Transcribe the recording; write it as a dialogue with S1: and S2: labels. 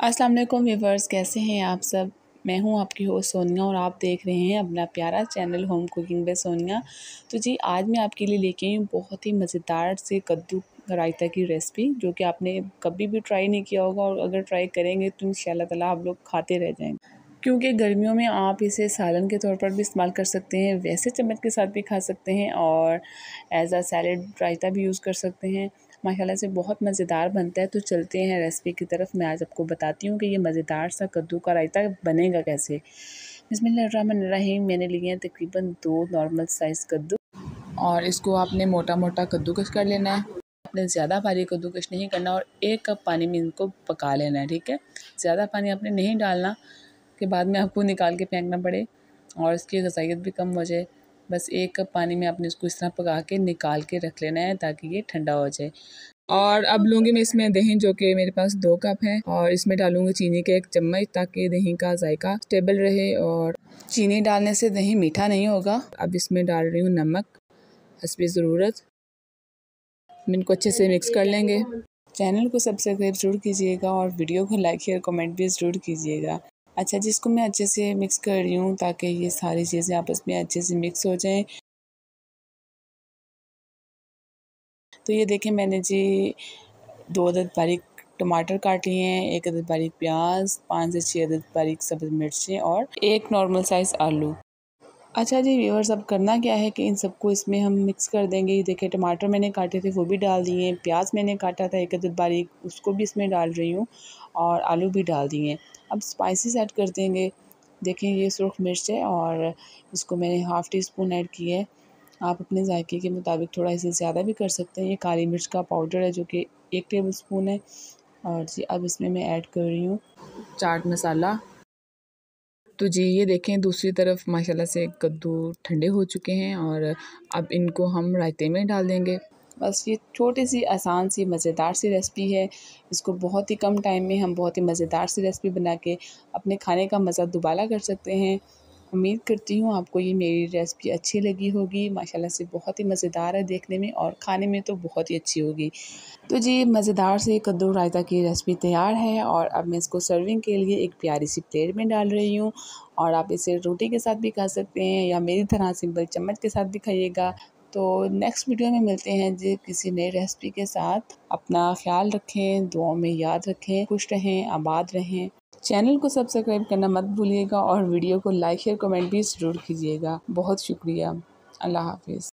S1: अस्सलाम वालेकुम व्यूवर्स, कैसे हैं आप सब? मैं हूँ आपकी हो सोनिया और आप देख रहे हैं अपना प्यारा channel home cooking by Sonia. तो जी, आज मैं आपके लिए लेके आई हूँ बहुत ही मज़ेदार से कद्दू रायता की रेसिपी जो कि आपने कभी भी ट्राई नहीं किया होगा और अगर ट्राई करेंगे तो इन ताला आप लोग खाते रह जाएँगे। क्योंकि गर्मियों में आप इसे सालन के तौर पर भी इस्तेमाल कर सकते हैं, वैसे चम्मच के साथ भी खा सकते हैं और एज़ आ सैलड रायता भी यूज़ कर सकते हैं। माशाल्लाह से बहुत मज़ेदार बनता है। तो चलते हैं रेसिपी की तरफ़। मैं आज आपको बताती हूँ कि ये मज़ेदार सा कद्दू का रायता बनेगा कैसे। रहीम मैंने लिए हैं तकरीबन दो नॉर्मल साइज़ कद्दू। और इसको आपने मोटा मोटा कद्दूकश कर लेना है। आपने ज़्यादा भारी कद्दूकश नहीं करना और एक कप पानी में इनको पका लेना है, ठीक है? ज़्यादा पानी आपने नहीं डालना, कि बाद में आपको निकाल के फेंकना पड़े और इसकी गजाइत भी कम हो जाए। बस एक कप पानी में आपने इसको इस तरह पका के निकाल के रख लेना है ताकि ये ठंडा हो जाए। और अब लूँगी मैं इसमें दही जो कि मेरे पास दो कप है और इसमें डालूँगी चीनी के एक चम्मच ताकि दही का जायका स्टेबल रहे और चीनी डालने से दही मीठा नहीं होगा। अब इसमें डाल रही हूँ नमक हसबी ज़रूरत। इनको अच्छे से मिक्स कर लेंगे। चैनल को सब्सक्राइब ज़रूर कीजिएगा और वीडियो को लाइक शेयर कमेंट भी ज़रूर कीजिएगा। अच्छा जिसको मैं अच्छे से मिक्स कर रही हूँ ताकि ये सारी चीज़ें आपस में अच्छे से मिक्स हो जाएँ। तो ये देखें मैंने जी दो अदद बारीक टमाटर काट लिए हैं, एक अदद बारीक प्याज, पाँच से छः अदद बारीक सब्ज़ मिर्चें और एक नॉर्मल साइज़ आलू। अच्छा जी व्यूअर्स अब करना क्या है कि इन सबको इसमें हम मिक्स कर देंगे। ये देखिए, टमाटर मैंने काटे थे, वो भी डाल दिए प्याज मैंने काटा था एक अदद बारीक उसको भी इसमें डाल रही हूँ और आलू भी डाल दिए अब स्पाइसेस ऐड कर देंगे। देखें, ये सुरख मिर्च है और इसको मैंने हाफ़ टी स्पून ऐड की है। आप अपने जायके के मुताबिक थोड़ा इसे ज़्यादा भी कर सकते हैं। ये काली मिर्च का पाउडर है जो कि एक टेबल स्पून है। और जी, अब इसमें मैं ऐड कर रही हूँ। चाट मसाला तो जी, ये देखें, दूसरी तरफ़ माशाल्लाह से कद्दू ठंडे हो चुके हैं और अब इनको हम रायते में डाल देंगे। बस ये छोटी सी आसान सी मज़ेदार सी रेसिपी है। इसको बहुत ही कम टाइम में हम बहुत ही मज़ेदार सी रेसिपी बना के अपने खाने का मज़ा दुबाला कर सकते हैं। उम्मीद करती हूँ आपको ये मेरी रेसिपी अच्छी लगी होगी। माशाल्लाह से बहुत ही मज़ेदार है देखने में और खाने में तो बहुत ही अच्छी होगी। तो जी, मज़ेदार से कद्दू रायता की रेसिपी तैयार है और अब मैं इसको सर्विंग के लिए एक प्यारी सी प्लेट में डाल रही हूँ और आप इसे रोटी के साथ भी खा सकते हैं या मेरी तरह सिंपल चम्मच के साथ भी खाइएगा। तो नेक्स्ट वीडियो में मिलते हैं जी किसी नई रेसिपी के साथ। अपना ख्याल रखें, दुआओं में याद रखें, खुश रहें, आबाद रहें। चैनल को सब्सक्राइब करना मत भूलिएगा और वीडियो को लाइक, शेयर, कमेंट भी ज़रूर कीजिएगा। बहुत शुक्रिया। अल्लाह हाफिज़।